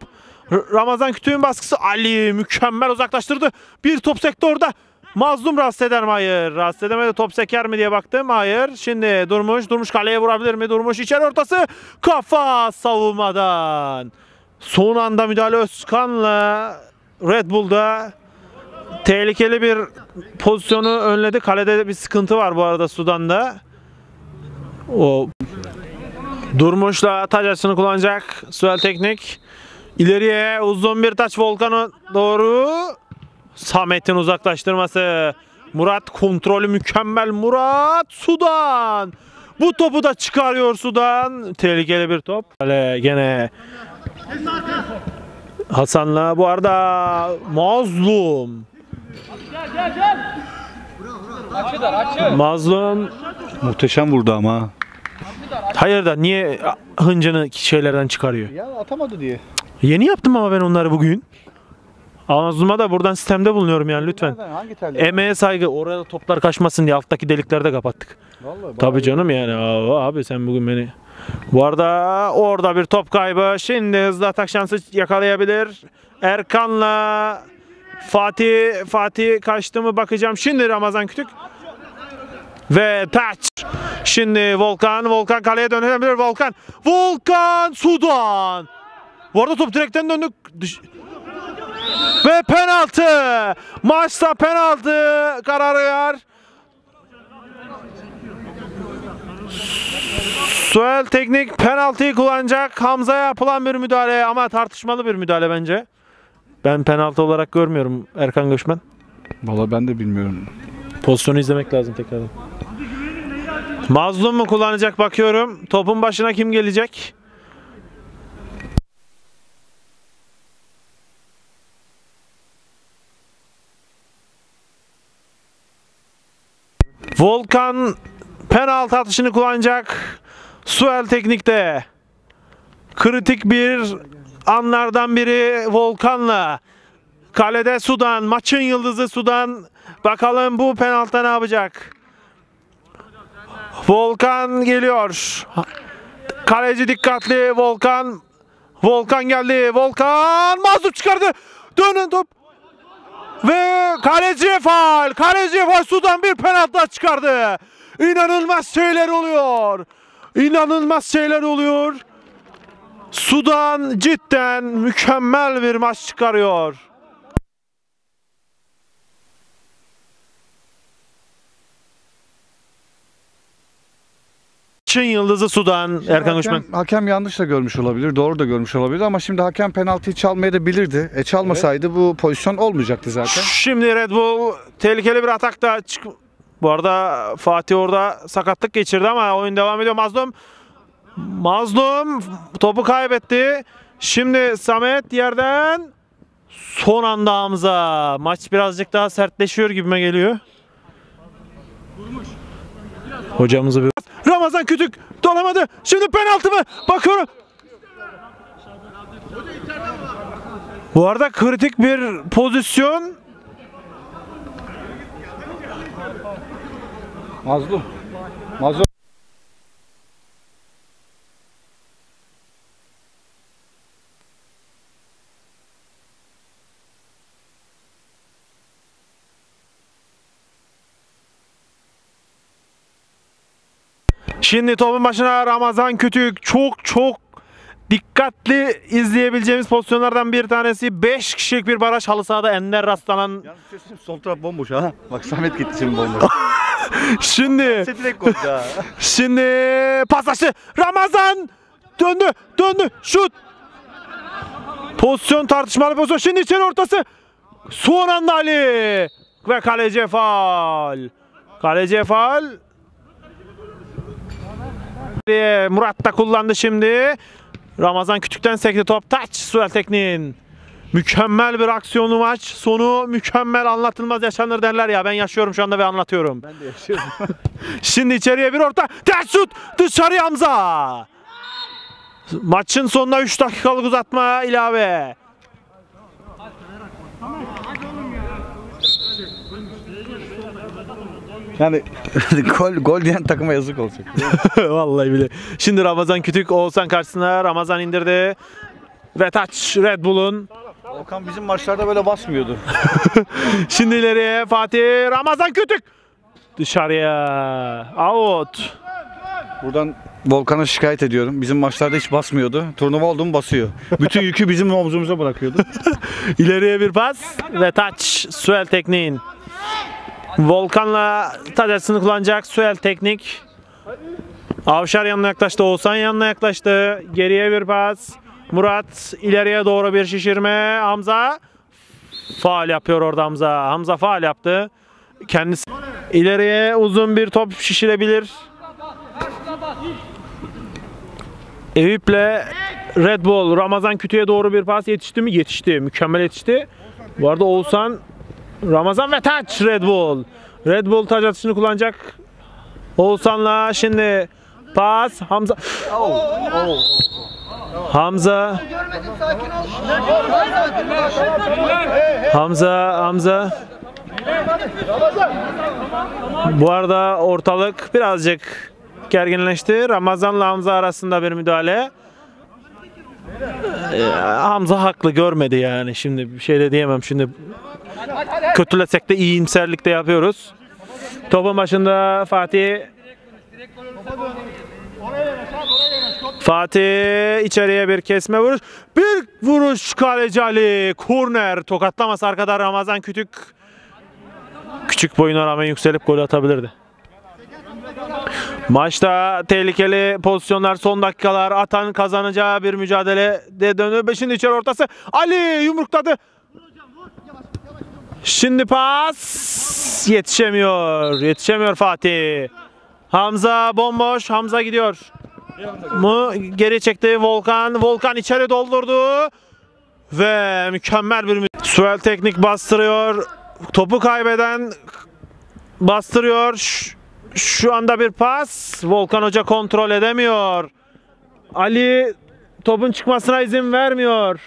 Ramazan Kütüğün baskısı. Ali mükemmel uzaklaştırdı. Bir top sekti orada. Mazlum rahatsız eder mi? Hayır. Rahatsız edemedi. Top seker mi diye baktım. Hayır. Şimdi Durmuş. Durmuş kaleye vurabilir mi? Durmuş içeri ortası. Kafa savunmadan. Son anda müdahale Özkan'la Red Bull'da tehlikeli bir pozisyonu önledi. Kalede bir sıkıntı var bu arada Sudan'da. O Durmuş'la taç açısını kullanacak Suel Teknik. İleriye uzun bir taç Volkan'a doğru. Samet'in uzaklaştırması. Murat kontrolü mükemmel. Murat Sudan. Bu topu da çıkarıyor Sudan. Tehlikeli bir top. Böyle gene Hasan'la bu arada Mazlum. Mazlum
Muhteşem vurdu ama.
hayır da niye hıncını şeylerden çıkarıyor?
Ya atamadı diye.
Yeni yaptım ama ben onları bugün. Mazlum'a da buradan sistemde bulunuyorum yani lütfen.
Hangi telle?
Emeğe saygı. Orada toplar kaçmasın diye alttaki delikleri de kapattık.
Vallahi
Tabii canım yani. Aa, Abi sen bugün beni... Bu arada orada bir top kaybı. Şimdi hızlı atak şansı yakalayabilir. Erkan'la Fatih Fatih kaçtı mı bakacağım. Şimdi Ramazan Kütük. Ve taç. Şimdi Volkan. Volkan kaleye dönebilir. Volkan. Volkan Sudan. Bu arada top direkten döndü. Dış- Ve penaltı. Maçta penaltı kararıyor. Suel Teknik penaltıyı kullanacak. Hamza'ya yapılan bir müdahale ama tartışmalı bir müdahale bence. Ben penaltı olarak görmüyorum Erkan Göçmen.
Vallahi ben de bilmiyorum.
Pozisyonu izlemek lazım tekrardan. Mazlum mu kullanacak bakıyorum. Topun başına kim gelecek? Volkan penaltı atışını kullanacak. Suel Teknik'te. Kritik bir anlardan biri Volkan'la. Kalede Sudan, maçın yıldızı Sudan. Bakalım bu penaltıda ne yapacak? Volkan geliyor. Kaleci dikkatli Volkan. Volkan geldi. Volkan mazlum çıkardı. Dönün top. Ve kaleci faal. Kaleci faal Sudan bir penaltı çıkardı. İnanılmaz şeyler oluyor. İnanılmaz şeyler oluyor. Sudan cidden mükemmel bir maç çıkarıyor. Çin yıldızı Sudan Erkan Göçmen.
Hakem, yanlış da görmüş olabilir, doğru da görmüş olabilir ama şimdi hakem penaltıyı çalmaya da bilirdi. E çalmasaydı bu pozisyon olmayacaktı zaten.
Şimdi Red Bull tehlikeli bir atakta çık. Bu arada Fatih orada sakatlık geçirdi ama oyun devam ediyor. Mazlum Mazlum topu kaybetti. Şimdi Samet yerden son anda Hamza. Maç birazcık daha sertleşiyor gibime geliyor. Hocamızı bir... Ramazan Kütük dolamadı. Şimdi penaltı mı? Bakıyorum. Bu arada kritik bir pozisyon.
Mazlum. Mazlum.
Şimdi topun başına Ramazan Kütük. Çok çok dikkatli izleyebileceğimiz pozisyonlardan bir tanesi. 5 kişilik bir baraj. Halı sahada ender rastlanan
Yalnız şey sol taraf bomboş ha. Bak Samet gitti şimdi bomboş.
şimdi şimdi paslaştı. Ramazan döndü döndü. Şut. Pozisyon tartışmalı pozisyon. Şimdi içeri ortası. Son anda Ali ve kaleci faal. Kaleci faal Murat da kullandı şimdi Ramazan Kütük'ten sekti top taç Suel Teknik'in Mükemmel bir aksiyonu maç. Sonu mükemmel anlatılmaz yaşanır derler ya. Ben yaşıyorum şu anda ve anlatıyorum.
Ben de yaşıyorum.
Şimdi içeriye bir orta. Ters şut. Dışarı Hamza. Maçın sonuna 3 dakikalık uzatma ilave.
Yani gol gol diyen takıma yazık olacak.
Vallahi bile. Şimdi Ramazan Kütük Oğuzhan karşısına. Ramazan indirdi. Ve taç Red Bull'un.
Okan bizim maçlarda böyle basmıyordu.
Şimdi ileriye Fatih Ramazan Kütük. Dışarıya. Out.
Buradan Volkan'a şikayet ediyorum. Bizim maçlarda hiç basmıyordu. Turnuva oldu mu basıyor. Bütün yükü bizim omzumuza bırakıyordu.
İleriye bir pas ve taç Suel Teknik'in. Volkan'la açısını kullanacak Suel Teknik. Avşar yanına yaklaştı, Oğuzhan yanına yaklaştı. Geriye bir pas. Murat ileriye doğru bir şişirme. Hamza faal yapıyor orada Hamza. Hamza faal yaptı. Kendisi ileriye uzun bir top şişirebilir. Eyüp'le Red Bull Ramazan Kütü'ye doğru bir pas yetişti mi? Yetişti. Mükemmel yetişti. Bu arada Oğuzhan Ramazan ve taç Red Bull. Red Bull taç atışını kullanacak. Oğuzhan'la şimdi pas Hamza. Hamza. Hamza, Hamza. Bu arada ortalık birazcık gerginleşti. Ramazan'la Hamza arasında bir müdahale. Ee, Hamza haklı görmedi yani. Şimdi bir şey de diyemem. Şimdi kötülesek de iyimserlik de yapıyoruz. Topun başında Fatih Fatih içeriye bir kesme vuruş. Bir vuruş kaleci Ali. Korner. Tokatlaması arkada Ramazan Kütük. Küçük boyuna rağmen yükselip gol atabilirdi. Maçta tehlikeli pozisyonlar son dakikalar atan kazanacağı bir mücadele de dönüyor. Beşin içeri ortası Ali yumrukladı. Şimdi pas yetişemiyor. Yetişemiyor Fatih. Hamza bomboş. Hamza gidiyor. Mu geri çekti Volkan. Volkan içeri doldurdu. Ve mükemmel bir Suel teknik bastırıyor. Topu kaybeden bastırıyor. Şu anda bir pas. Volkan Hoca kontrol edemiyor. Ali topun çıkmasına izin vermiyor.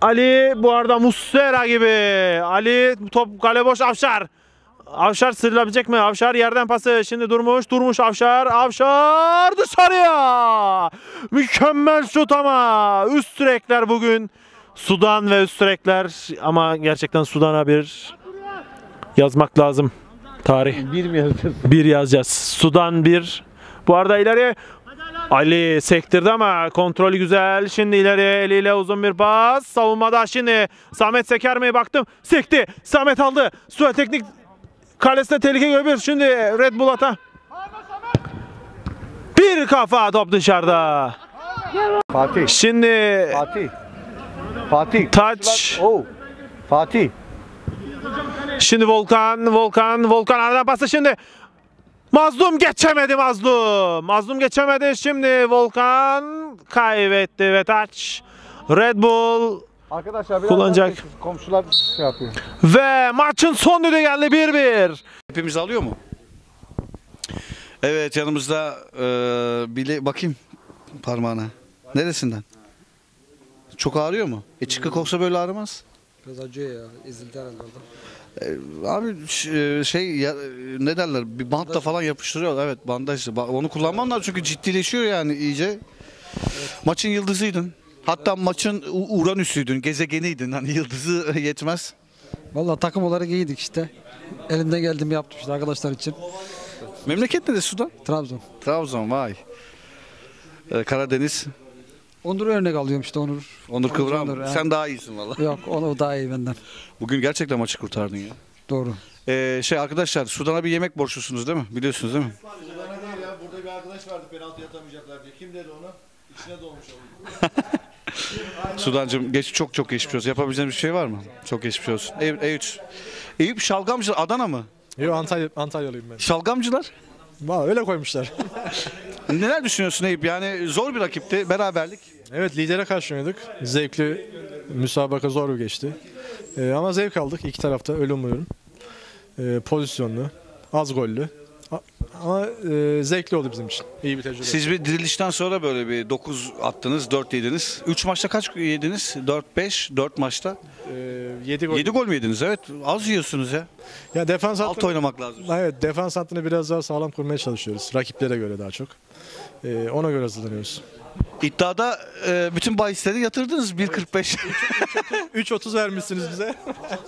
Ali bu arada Muslera gibi. Ali top kale boş Avşar. Avşar sıyrılabilecek mi? Avşar yerden pası. Şimdi durmuş. Durmuş Avşar. Avşar dışarıya. Mükemmel şut ama. Üst direkler bugün. Sudan ve üst direkler. Ama gerçekten Sudan'a bir yazmak lazım. Tarih.
Bir mi yazacağız?
Bir yazacağız. Sudan bir. Bu arada ileriye Ali sektirdi ama kontrolü güzel. Şimdi ileriye eliyle uzun bir pas. Savunmada şimdi Samet seker mi baktım. Sekti. Samet aldı. Suel teknik kalesine tehlike görebilir. Şimdi Red Bull ata. Bir kafa top dışarıda.
Fatih.
Şimdi
Fatih. Fatih.
taç.
Oh. Fatih.
Şimdi Volkan, Volkan, Volkan aradan pası şimdi. Mazlum geçemedi Mazlum. Mazlum geçemedi. Şimdi Volkan kaybetti ve taç. Red Bull
Arkadaşlar
Kullanacak.
daha sessiz. Komşular şey yapıyor.
ve maçın son düdüğü geldi 1-1.
Hepimiz alıyor mu?
Evet yanımızda e, bile bakayım parmağına. Neresinden? Çok ağrıyor mu? E çıkık olsa böyle ağrımaz.
Biraz acıyor ya. Ezildi herhalde orada.
E, abi ş- e, şey ya, ne derler bir bantla falan yapıştırıyor. Evet bandaj. Ba- Onu kullanman lazım çünkü ciddileşiyor yani iyice. Maçın yıldızıydın. Hatta maçın U- Uranüs'üydün, gezegeniydin. Hani yıldızı yetmez.
Vallahi takım olarak iyiydik işte. Elimden geldiğimi yaptım işte arkadaşlar için.
Memleket neresi Sudan?
Trabzon.
Trabzon vay. E, Karadeniz.
Onur örnek alıyorum işte Onur.
Onur Kıvram.
Onur.
Sen daha iyisin valla.
Yok onu daha iyi benden.
Bugün gerçekten maçı kurtardın ya.
Doğru.
Ee, şey arkadaşlar Sudan'a bir yemek borçlusunuz değil mi? Biliyorsunuz değil mi?
Sudan'a değil ya. Burada bir arkadaş vardı penaltı yatamayacaklar diye. Kim dedi onu? İçine dolmuş oldu.
Sudancığım geç çok çok geçmiş olsun. Yapabileceğiniz bir şey var mı? Çok geçmiş olsun. Eyüp, Eyüp, Eyüp Şalgamcılar Adana mı?
Yok Antalya, Antalyalıyım ben.
Şalgamcılar?
Valla öyle koymuşlar.
Neler düşünüyorsun Eyüp? Yani zor bir rakipti. Beraberlik.
evet lidere karşı oynadık. Zevkli müsabaka zor bir geçti. Ee, ama zevk aldık iki tarafta öyle umuyorum. Ee, pozisyonlu, az gollü. Ama e, zevkli oldu bizim için. İyi bir tecrübe.
Siz bir dirilişten sonra böyle bir 9 attınız, 4 yediniz. 3 maçta kaç yediniz? 4 5 4 maçta.
Ee, 7 gol.
7 gol mü yediniz? Evet. Az yiyorsunuz ya.
Ya defans
Alt
hattını,
oynamak lazım.
evet defans hattını biraz daha sağlam kurmaya çalışıyoruz. Rakiplere göre daha çok. Ee, ona göre hazırlanıyoruz.
İddiada e, bütün bahisleri yatırdınız 1.45.
3.30 vermişsiniz bize.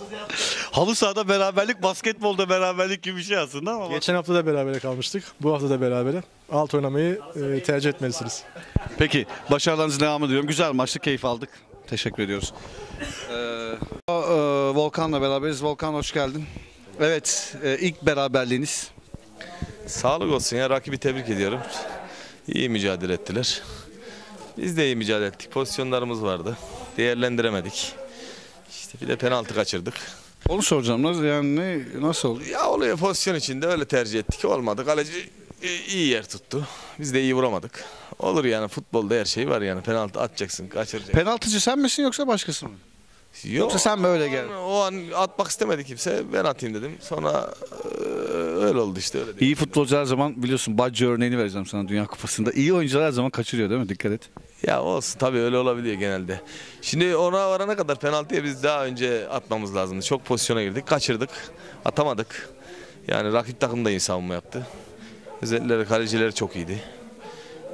Halı sahada beraberlik, basketbolda beraberlik gibi bir şey aslında ama.
Geçen hafta da berabere kalmıştık. Bu hafta da berabere. Alt oynamayı e, tercih etmelisiniz.
Peki başarılarınızın devamı diliyorum. Güzel maçtı, keyif aldık. Teşekkür ediyoruz. Ee, e, Volkan'la beraberiz. Volkan hoş geldin. Evet, e, ilk beraberliğiniz.
Sağlık olsun ya rakibi tebrik ediyorum. İyi mücadele ettiler. Biz de iyi mücadele ettik. Pozisyonlarımız vardı. Değerlendiremedik. İşte bir de penaltı kaçırdık.
Onu soracağım. Nasıl yani ne, nasıl oldu?
Ya oluyor pozisyon içinde öyle tercih ettik. Olmadı. Kaleci iyi yer tuttu. Biz de iyi vuramadık. Olur yani futbolda her şey var yani. Penaltı atacaksın, kaçıracaksın.
Penaltıcı sen misin yoksa başkası mı? Yoksa sen mi öyle geldin?
O an atmak istemedi kimse. Ben atayım dedim. Sonra e, öyle oldu işte öyle.
İyi futbolcu her zaman biliyorsun Baggio örneğini vereceğim sana Dünya Kupası'nda. İyi oyuncular her zaman kaçırıyor değil mi? Dikkat et.
Ya olsun tabii öyle olabiliyor genelde. Şimdi ona varana kadar penaltıya biz daha önce atmamız lazımdı. Çok pozisyona girdik, kaçırdık, atamadık. Yani rakip takım da iyi savunma yaptı. Özellikle kalecileri çok iyiydi.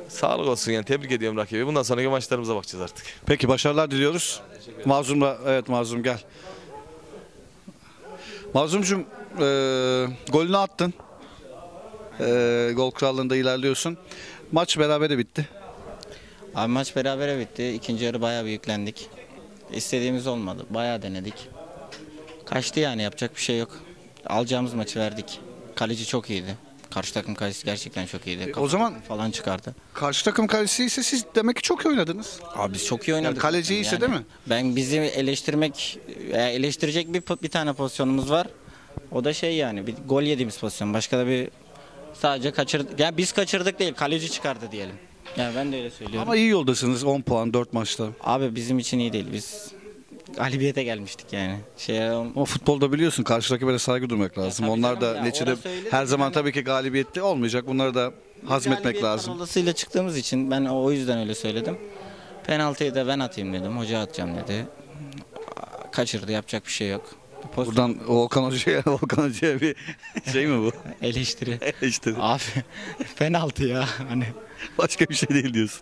Sağlık olsun yani tebrik ediyorum rakibi. Bundan sonraki maçlarımıza bakacağız artık.
Peki başarılar diliyoruz. Mazlum'la evet Mazlum gel. Mazlumcum e, golünü attın. E, gol krallığında ilerliyorsun. Maç berabere bitti.
Abi maç berabere bitti. İkinci yarı bayağı bir yüklendik. İstediğimiz olmadı. Bayağı denedik. Kaçtı yani yapacak bir şey yok. Alacağımız maçı verdik. Kaleci çok iyiydi. Karşı takım kalecisi gerçekten çok iyiydi.
E, o zaman-
falan çıkardı.
Karşı takım kalecisi ise siz demek ki çok iyi oynadınız.
Abi biz çok iyi oynadık.
Yani kaleci iyiyse
Yani
değil mi?
Ben bizi eleştirmek, veya eleştirecek bir bir tane pozisyonumuz var. O da şey yani bir gol yediğimiz pozisyon. Başka da bir sadece kaçırdık. Yani biz kaçırdık değil, kaleci çıkardı diyelim. Yani ben de öyle söylüyorum.
Ama iyi yoldasınız 10 puan 4 maçta.
Abi bizim için iyi değil. Biz galibiyete gelmiştik yani. Şey,
Ama futbolda biliyorsun karşı rakibe saygı durmak lazım.
tabii
Onlar da
ya, öyle
her zaman
yani-
tabii ki galibiyetli olmayacak. Bunları da hazmetmek lazım.
parolasıyla çıktığımız için ben o yüzden öyle söyledim. Penaltıyı da ben atayım dedim. Hoca atacağım dedi. Kaçırdı yapacak bir şey yok. Pozisyon-
Buradan Volkan Hoca'ya, Volkan Hoca'ya bir şey mi bu?
Eleştiri.
Eleştiri.
Abi penaltı ya hani.
Başka bir şey değil diyorsun.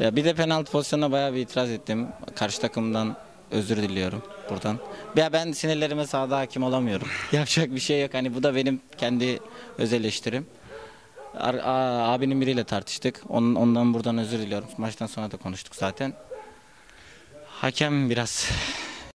Ya bir de penaltı pozisyonuna bayağı bir itiraz ettim. Karşı takımdan özür diliyorum buradan. Ya ben sinirlerime sahada hakim olamıyorum. Yapacak bir şey yok. Hani bu da benim kendi öz eleştirim. Ar- a- abinin biriyle tartıştık. Onun, ondan buradan özür diliyorum. Maçtan sonra da konuştuk zaten. Hakem biraz